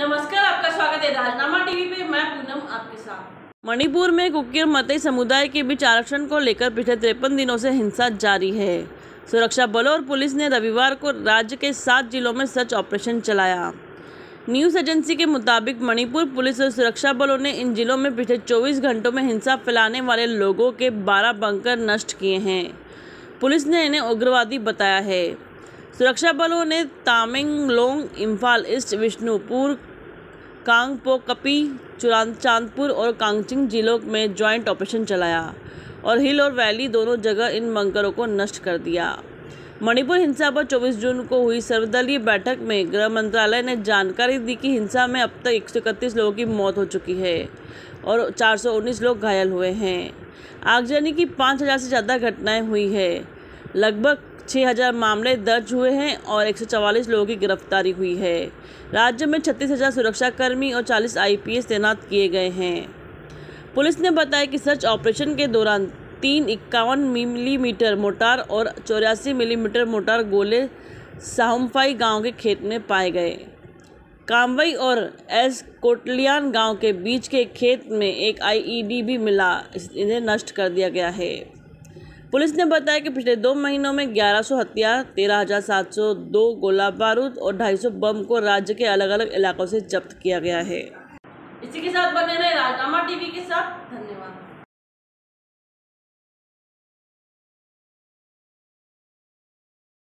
नमस्कार, आपका स्वागत है राजनामा टीवी पे। मैं पूनम, आपके साथ। मणिपुर में कुकीर मतई समुदाय के बीच आरक्षण को लेकर पिछले तिरपन दिनों से हिंसा जारी है। सुरक्षा बलों और पुलिस ने रविवार को राज्य के सात जिलों में सर्च ऑपरेशन चलाया। न्यूज़ एजेंसी के मुताबिक मणिपुर पुलिस और सुरक्षा बलों ने इन जिलों में पिछले 24 घंटों में हिंसा फैलाने वाले लोगों के 12 बंकर नष्ट किए हैं। पुलिस ने इन्हें उग्रवादी बताया है। सुरक्षा बलों ने तामेंगलोंग, इम्फाल ईस्ट, विष्णुपुर, कांगपोकपी चांदपुर और कांगचिंग जिलों में ज्वाइंट ऑपरेशन चलाया और हिल और वैली दोनों जगह इन बंकरों को नष्ट कर दिया। मणिपुर हिंसा पर 24 जून को हुई सर्वदलीय बैठक में गृह मंत्रालय ने जानकारी दी कि हिंसा में अब तक एक सौ इकतीस लोगों की मौत हो चुकी है और 419 लोग घायल हुए हैं। आगजनी की 5000 से ज़्यादा घटनाएँ हुई है। लगभग 6000 मामले दर्ज हुए हैं और 144 लोगों की गिरफ्तारी हुई है। राज्य में छत्तीस हज़ार सुरक्षाकर्मी और 40 आईपीएस तैनात किए गए हैं। पुलिस ने बताया कि सर्च ऑपरेशन के दौरान तीन इक्यावन मिलीमीटर मोटार और चौरासी मिलीमीटर मोटार गोले साहमफाई गाँव के खेत में पाए गए। कामवई और एस कोटलियान गाँव के बीच के खेत में एक आईईडी भी मिला इन्हें नष्ट कर दिया गया है। पुलिस ने बताया कि पिछले दो महीनों में 1100 हथियार तेरह हज़ार सात सौ दो गोला बारूद और 250 बम को राज्य के अलग अलग इलाकों से जब्त किया गया है। इसी के साथ बने रहे राजनामा टीवी के साथ, धन्यवाद।